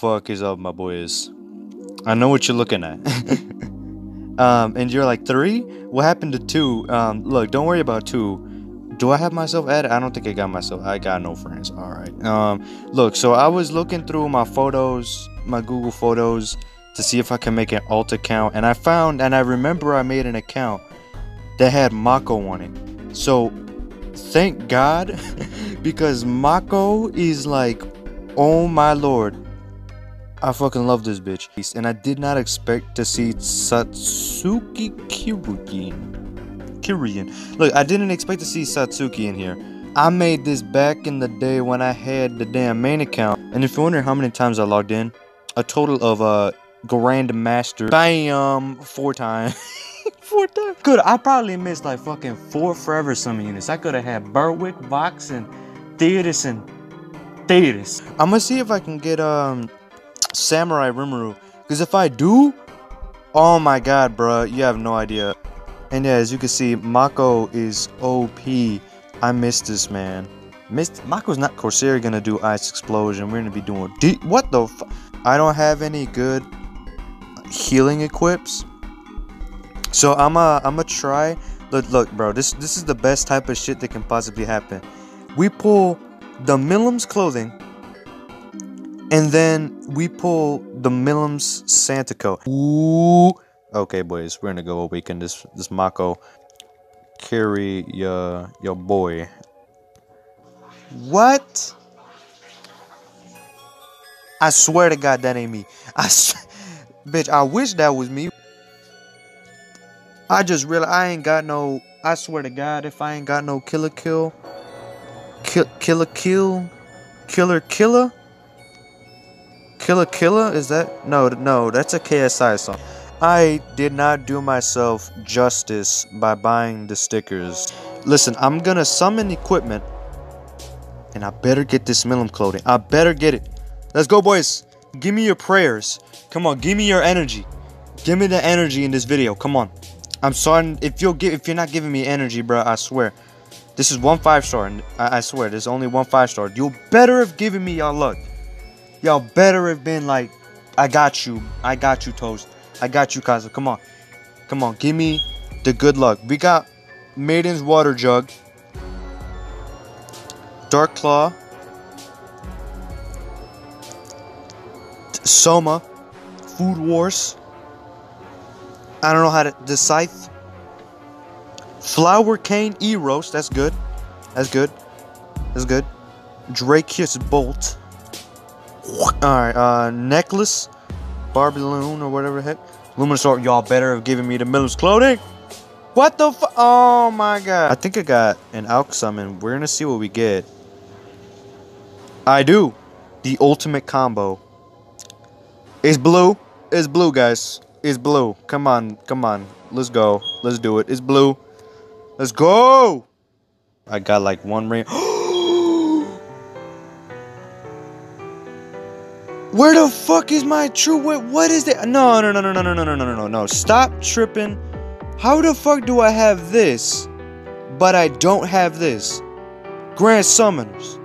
fuck is up, my boys? I know what you're looking at. um, and you're like, three? What happened to two? Um, look, don't worry about two. Do I have myself added? I don't think I got myself. I got no friends. All right. Um, look, so I was looking through my photos, my Google Photos, to see if I can make an alt account, and I found, and I remember I made an account that had Mako on it. So, thank God, because Mako is like, oh my lord, I fucking love this bitch. And I did not expect to see Satsuki Kiryu. Kirian. Look, I didn't expect to see Satsuki in here. I made this back in the day when I had the damn main account. And if you're wondering how many times I logged in, a total of uh Grandmaster. Bam! Four times. four times. Good. I probably missed like fucking four Forever Summon units. I could have had Berwick, Vox, and Theotis and Theotis. I'm gonna see if I can get um Samurai Rimuru. Because if I do, oh my god, bro, you have no idea. And yeah, as you can see, Mako is OP. I missed this, man. Missed. Mako's not Corsair gonna do Ice Explosion. We're gonna be doing. D what the I don't have any good healing equips. So I'm a I'm gonna try. Look, look, bro. This this is the best type of shit that can possibly happen. We pull the Milim's clothing and then we pull the Milim's Santico. Ooh. Okay, boys, we're gonna go awaken this this Mako. Carry your your boy. What? I swear to God, that ain't me. I, bitch, I wish that was me. I just realized I ain't got no. I swear to God, if I ain't got no killer kill, kill, killer kill, killer killer. Killer Killer? Is that? No, no, that's a KSI song. I did not do myself justice by buying the stickers. Listen, I'm gonna summon equipment. And I better get this Milim clothing. I better get it. Let's go, boys. Give me your prayers. Come on, give me your energy. Give me the energy in this video. Come on. I'm sorry if you'll give if you're not giving me energy, bro. I swear. This is one five star, and I, I swear there's only one five star. You better have given me y'all luck. Y'all better have been like, I got you. I got you, Toast. I got you, Kaza. Come on. Come on. Give me the good luck. We got Maiden's Water Jug. Dark Claw. Soma. Food Wars. I don't know how to... The Scythe. Flower Cane E-Roast. That's good. That's good. That's good. Drakeus Bolt. Alright, uh, necklace, Barbie Loon, or whatever the heck. Luminosort, y'all better have given me the Milim's clothing. What the fu- Oh my god. I think I got an Alk Summon. We're gonna see what we get. I do. The ultimate combo. It's blue. It's blue, guys. It's blue. Come on. Come on. Let's go. Let's do it. It's blue. Let's go. I got like one ring. Where the fuck is my true what what is that? No, no, no, no, no, no, no, no, no, no, no. Stop tripping. How the fuck do I have this, but I don't have this? Grand Summoners.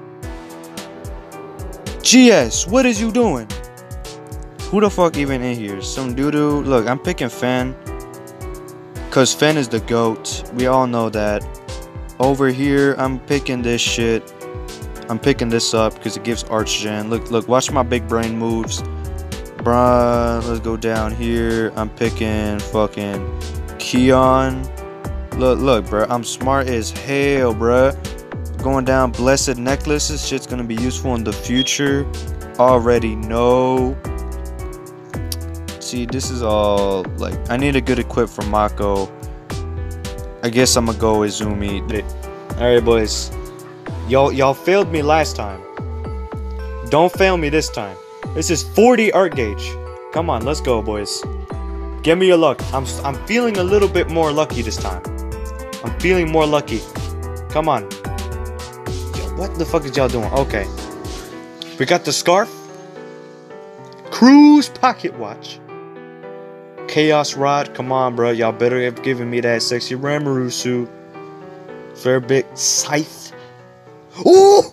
GS, what is you doing? Who the fuck even in here? Some doo-doo. Look, I'm picking Fen. Cause Fen is the GOAT. We all know that. Over here, I'm picking this shit. I'm picking this up because it gives arch gen. Look, look, watch my big brain moves. Bruh, let's go down here. I'm picking fucking Keon. Look, look, bro. I'm smart as hell, bruh. Going down blessed necklaces. Shit's gonna be useful in the future. Already know. See, this is all like I need a good equip for Mako. I guess I'm gonna go Izumi. Alright, boys. Y'all y'all failed me last time. Don't fail me this time. This is 40 art gauge. Come on, let's go, boys. Give me your luck. I'm I'm feeling a little bit more lucky this time. I'm feeling more lucky. Come on. Yo, What the fuck is y'all doing? Okay. We got the scarf. Cruise pocket watch. Chaos rod. Come on, bro. Y'all better have given me that sexy Rimuru suit. Fair 呜、